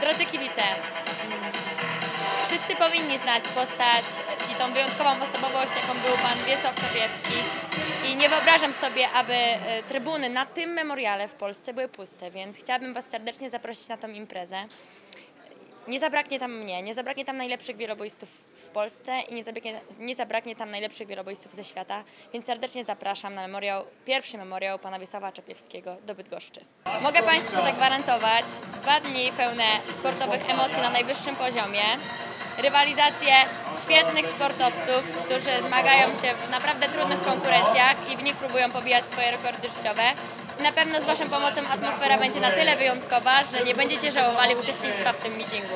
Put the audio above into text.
Drodzy kibice, wszyscy powinni znać postać i tą wyjątkową osobowość, jaką był pan Wiesław Czapiewski. I nie wyobrażam sobie, aby e, trybuny na tym memoriale w Polsce były puste, więc chciałabym Was serdecznie zaprosić na tą imprezę. Nie zabraknie tam mnie, nie zabraknie tam najlepszych wieloboistów w Polsce i nie zabraknie, nie zabraknie tam najlepszych wieloboistów ze świata, więc serdecznie zapraszam na memoriał, pierwszy memoriał pana Wiesława Czapiewskiego do Bydgoszczy. Mogę Państwu zagwarantować dwa dni pełne sportowych emocji na najwyższym poziomie, rywalizację świetnych sportowców, którzy zmagają się w naprawdę trudnych konkurencjach i w nich próbują pobijać swoje rekordy życiowe. Na pewno z Waszą pomocą atmosfera będzie na tyle wyjątkowa, że nie będziecie żałowali uczestnictwa w tym meetingu.